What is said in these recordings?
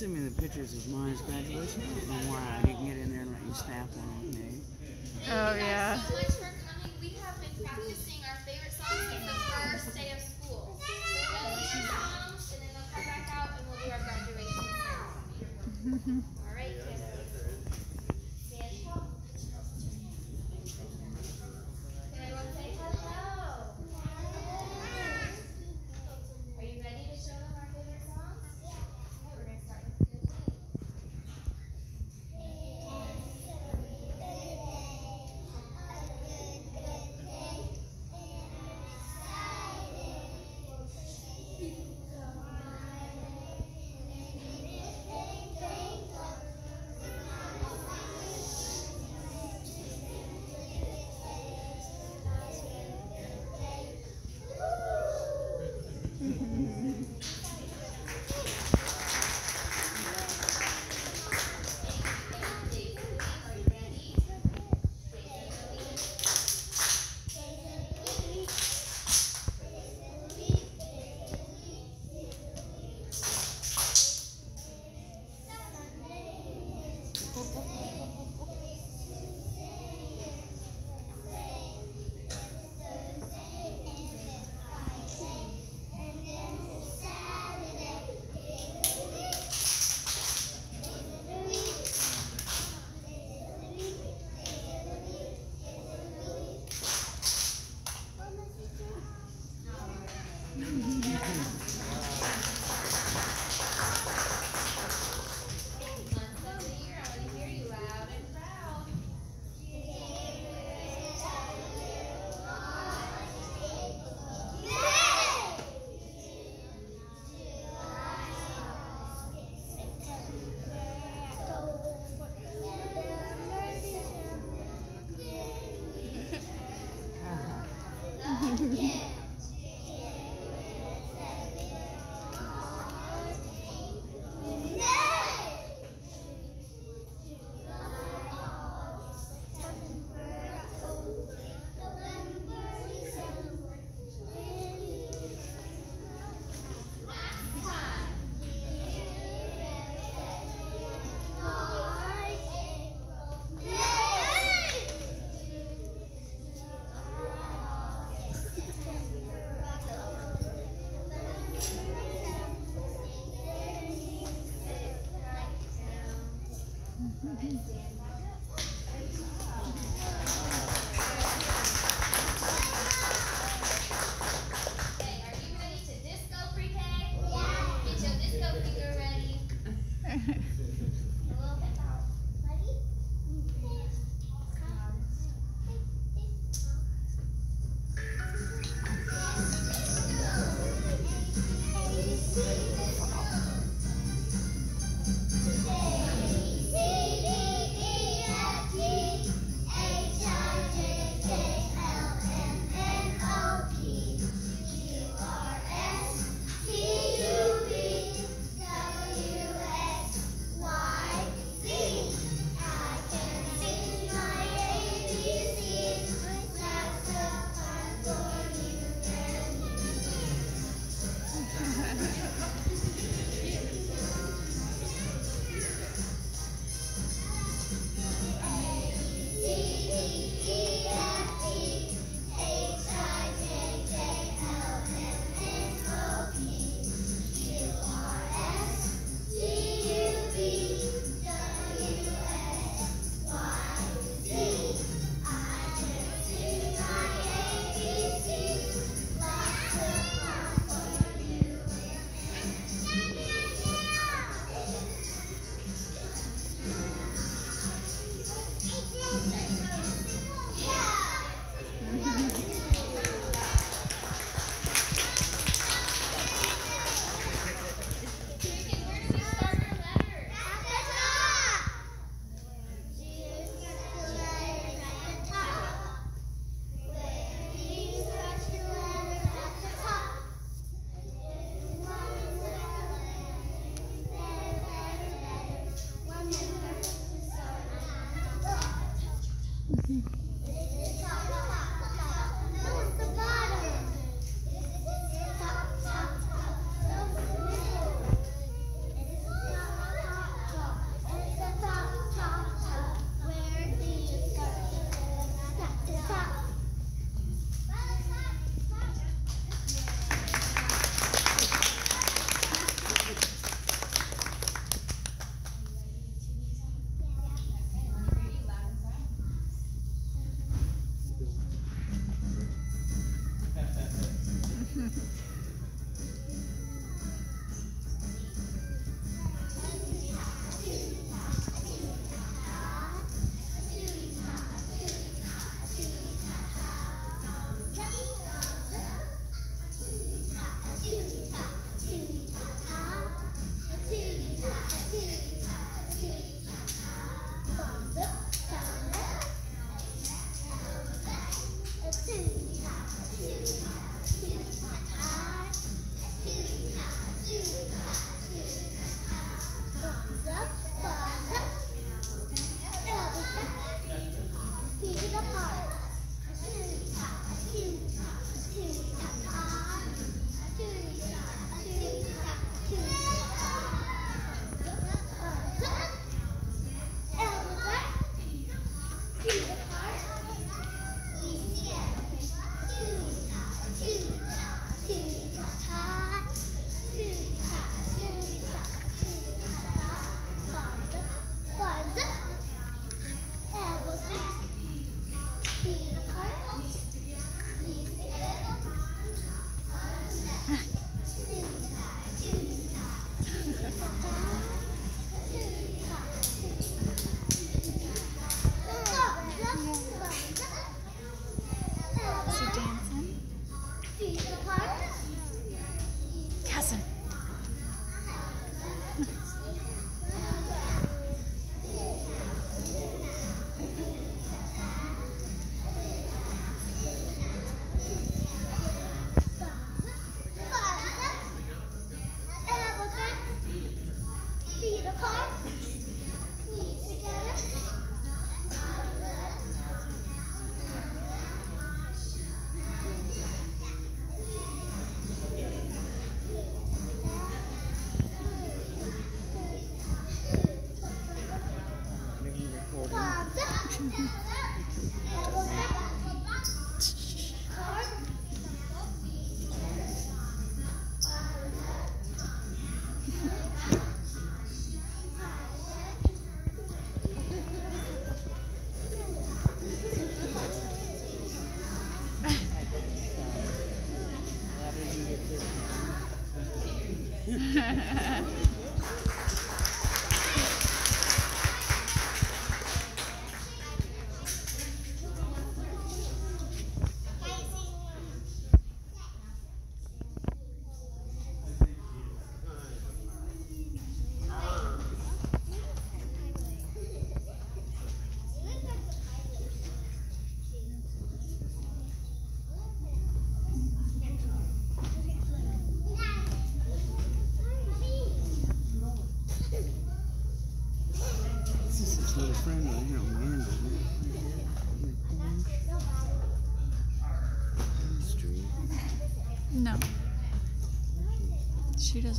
sent me the pictures of Maya's graduation. I don't know why I didn't get in there and let you snap one me. Oh, yeah.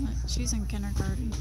Doesn't. She's in kindergarten.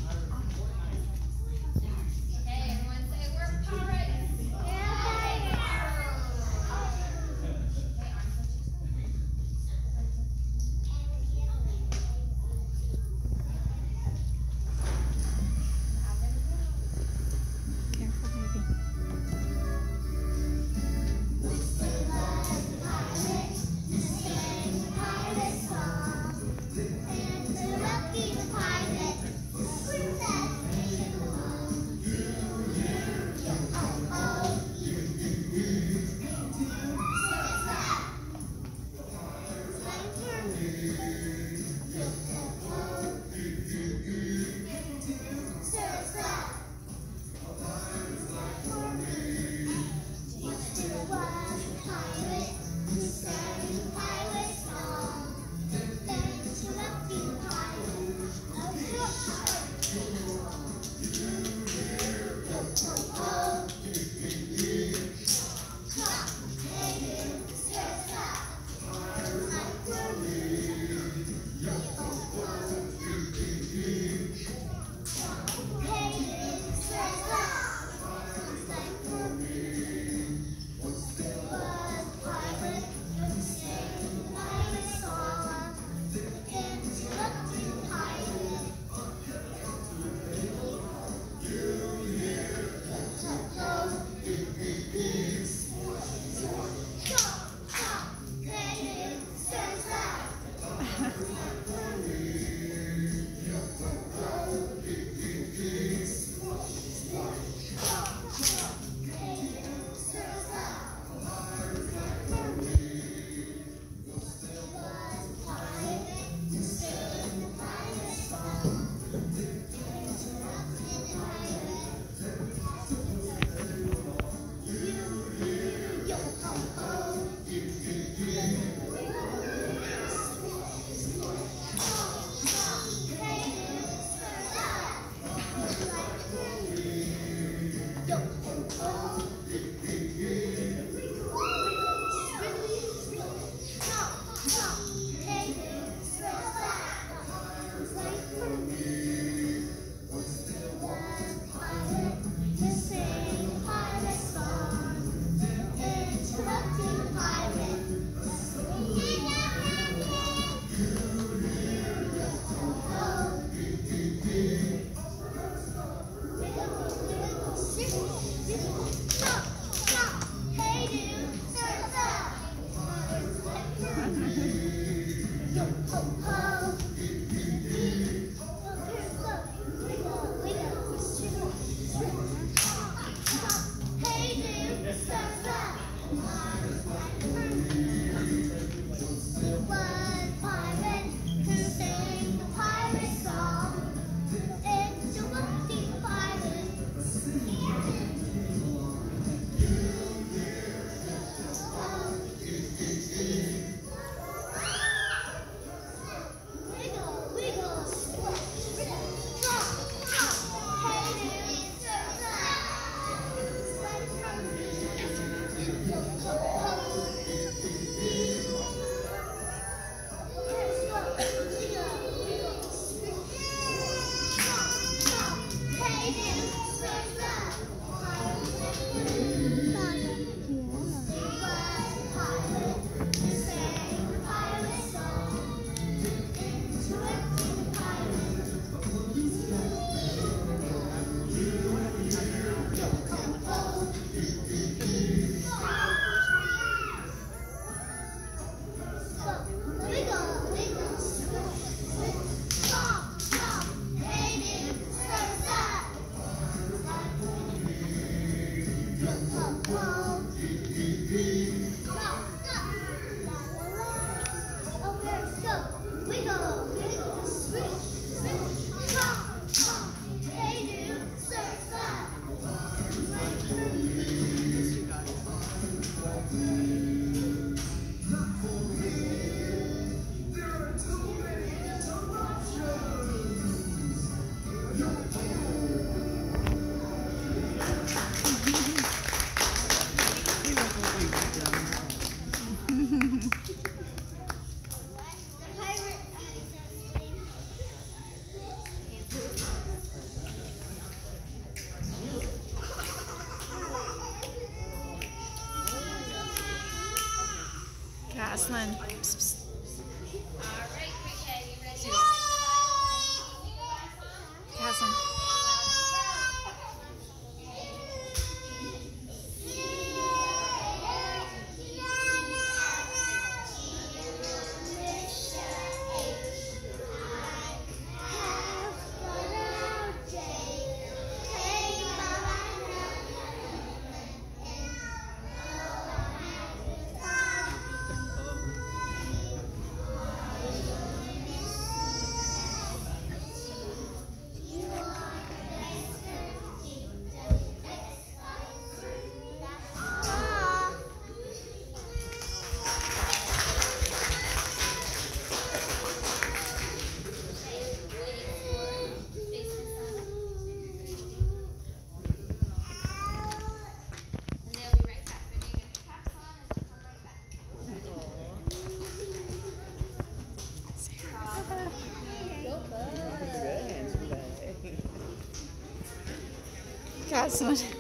すみません。